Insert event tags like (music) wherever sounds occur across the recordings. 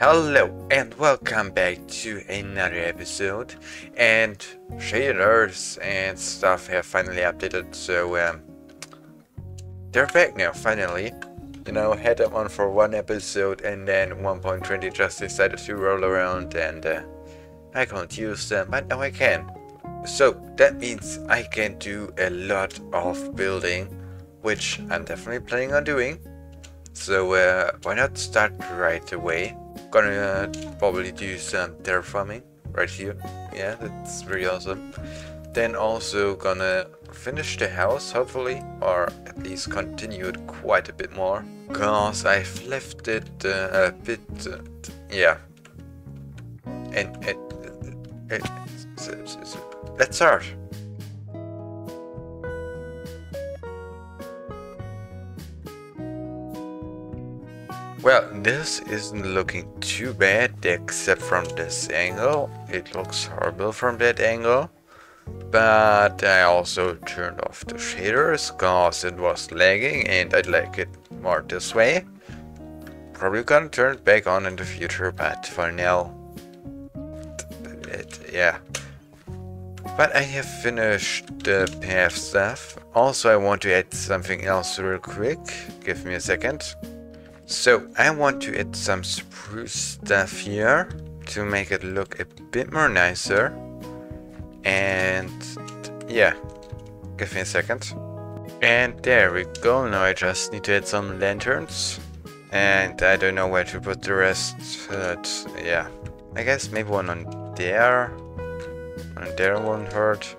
Hello and welcome back to another episode. And shaders and stuff have finally updated so um, they're back now finally. You know had them on for one episode and then 1.20 just decided to roll around and uh, I can't use them but now I can. So that means I can do a lot of building which I'm definitely planning on doing. So uh, why not start right away Gonna uh, probably do some terraforming right here. Yeah, that's really awesome. Then also gonna finish the house, hopefully, or at least continue it quite a bit more. Cause I've left it uh, a bit, uh, yeah. And, and uh, let's start. Well, this isn't looking too bad, except from this angle. It looks horrible from that angle. But I also turned off the shaders, cause it was lagging and I'd like it more this way. Probably gonna turn it back on in the future, but for now, it, yeah. But I have finished the path stuff. Also, I want to add something else real quick. Give me a second. So I want to add some spruce stuff here to make it look a bit more nicer. And yeah, give me a second. And there we go, now I just need to add some lanterns. And I don't know where to put the rest, but yeah. I guess maybe one on there. On there won't hurt.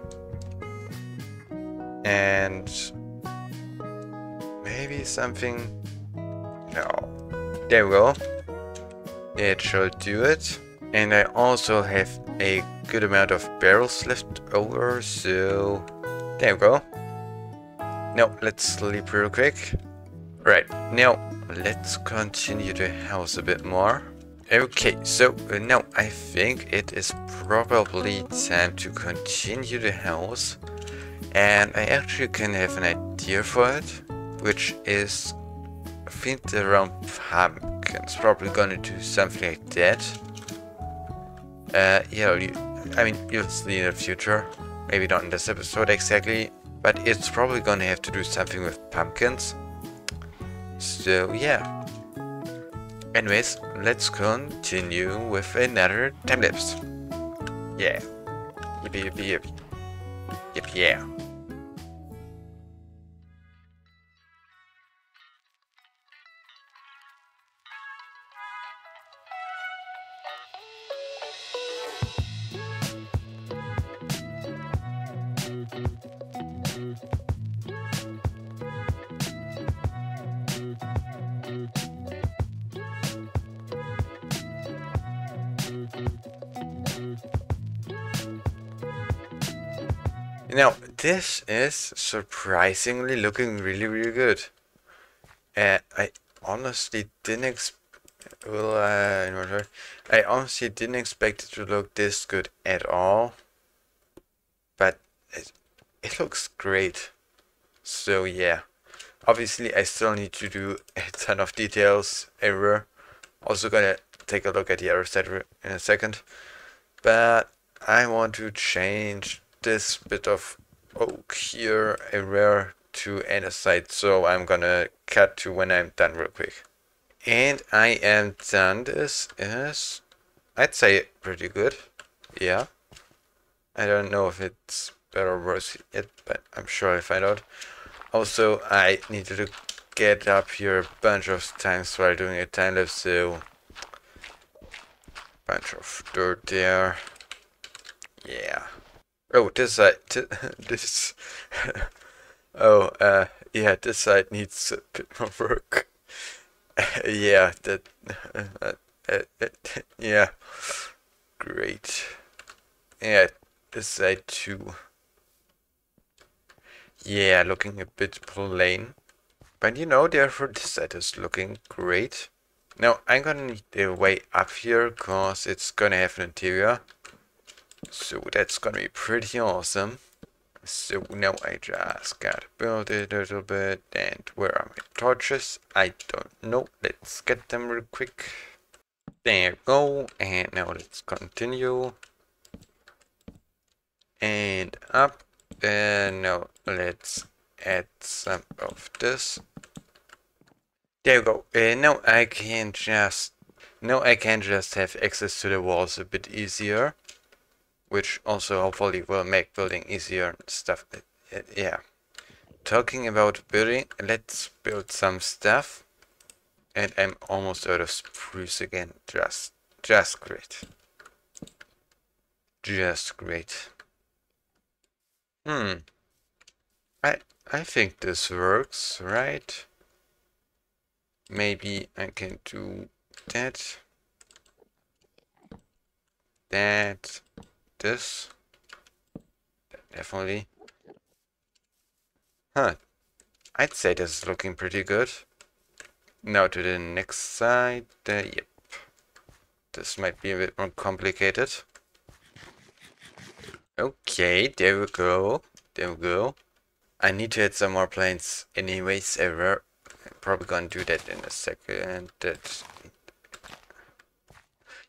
And maybe something no. There we go. It should do it. And I also have a good amount of barrels left over, so there we go. Now let's sleep real quick. Right, now let's continue the house a bit more. Okay, so uh, now I think it is probably time to continue the house. And I actually can have an idea for it, which is think around pumpkins. Probably gonna do something like that. Uh, yeah, you, I mean, you'll see in the future. Maybe not in this episode exactly, but it's probably gonna have to do something with pumpkins. So, yeah. Anyways, let's continue with another time lapse. Yeah. Yippee, yippee, yippee. Yeah. Now, this is surprisingly looking really, really good. Uh, I honestly didn't expect. Well, uh, I honestly didn't expect it to look this good at all. It, looks great. So yeah. Obviously, I still need to do a ton of details error. Also gonna take a look at the other side in a second. But I want to change this bit of oak here everywhere to andesite so I'm gonna cut to when I'm done real quick and I am done this is I'd say pretty good yeah I don't know if it's better or worse yet but I'm sure I'll find out also I needed to get up here a bunch of times while doing a time lapse so bunch of dirt there yeah Oh, this side, (laughs) this, (laughs) oh, uh, yeah, this side needs a bit more work. (laughs) yeah, that, uh, uh, yeah, great. Yeah, this side too. Yeah, looking a bit plain. But you know, therefore this side is looking great. Now, I'm gonna need a way up here, cause it's gonna have an interior. So that's gonna be pretty awesome. So now I just gotta build it a little bit. And where are my torches? I don't know. Let's get them real quick. There you go. And now let's continue. And up. And now let's add some of this. There we go. Uh, now I can just now I can just have access to the walls a bit easier, which also hopefully will make building easier and stuff. Uh, yeah. Talking about building, let's build some stuff. And I'm almost out of spruce again. Just, just great. Just great. Hmm. I, I think this works, right? Maybe I can do that. That. This. Definitely. Huh. I'd say this is looking pretty good. Now to the next side. Uh, yep. This might be a bit more complicated. Okay, there we go. There we go. I need to add some more planes anyways ever. I'm probably gonna do that in a second. That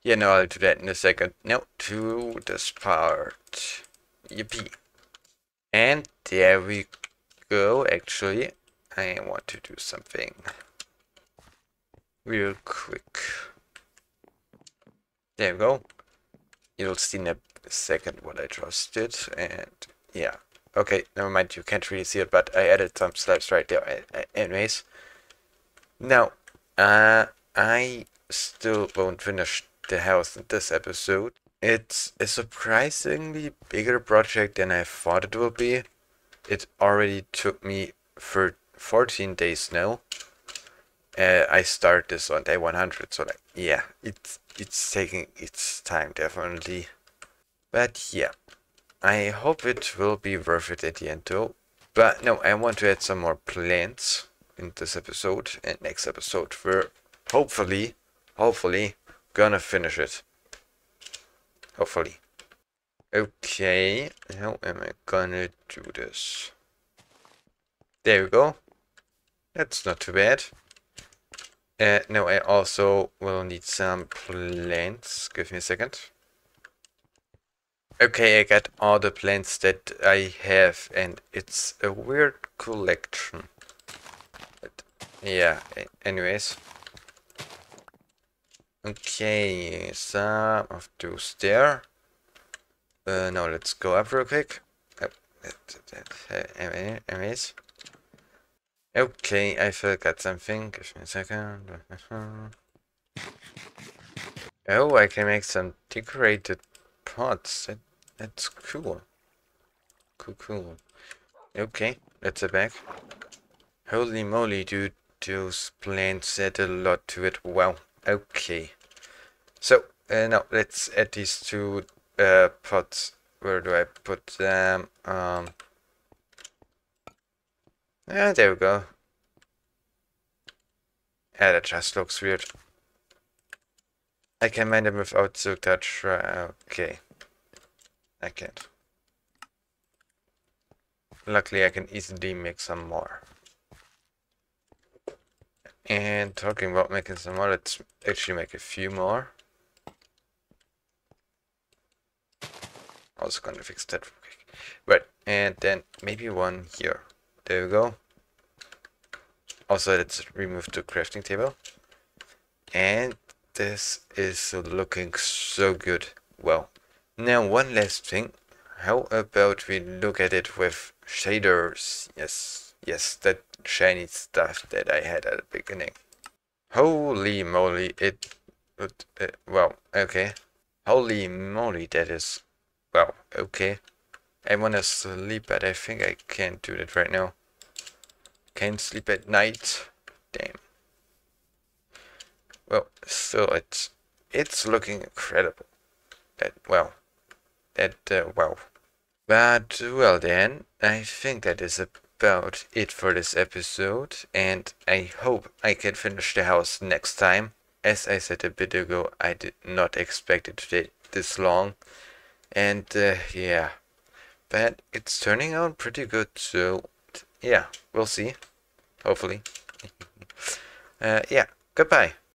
yeah, no, I'll do that in a second. Now to this part. Yippee. And there we go, actually. I want to do something real quick. There we go. You'll see in a second what I just did, and yeah. Okay, never mind, you can't really see it, but I added some slabs right there anyways. Now, uh, I still won't finish the house in this episode. It's a surprisingly bigger project than I thought it would be. It already took me for 14 days now. Uh, I start this on day 100, so like, yeah, it's it's taking its time definitely. But yeah, I hope it will be worth it at the end though. But no, I want to add some more plants in this episode and next episode where hopefully, hopefully, gonna finish it. Hopefully. Okay, how am I gonna do this? There we go. That's not too bad. Uh, no, I also will need some plants. Give me a second. Okay, I got all the plants that I have, and it's a weird collection. But yeah, anyways. Okay, some of those there. Uh, now let's go up real quick. Anyways. Okay, I forgot something. Give me a second. (laughs) Oh, I can make some decorated pots. That, that's cool. Cool, cool. Okay, that's it back. Holy moly, dude. Those plants add a lot to it. Wow. Okay. So, uh, now let's add these two uh, pots. Where do I put them? Um, yeah, there we go. Yeah, that just looks weird. I can mine them without the touch. Uh, okay. I can't. Luckily, I can easily make some more. And talking about making some more, let's actually make a few more. Was gonna fix that real quick. Right, and then maybe one here. There we go. Also, let's remove the crafting table. And this is looking so good. Well, now one last thing. How about we look at it with shaders? Yes, yes, that shiny stuff that I had at the beginning. Holy moly, it, it, well, okay. Holy moly, that is, well, okay. I wanna sleep, but I think I can't do that right now. Can't sleep at night. Damn. Well, still, it's, it's looking incredible. That, well, that, uh, well. But, well then, I think that is about it for this episode and I hope I can finish the house next time. As I said a bit ago, I did not expect it to take this long. And uh, yeah, but it's turning out pretty good, so yeah, we'll see. Hopefully. (laughs) uh, yeah, goodbye.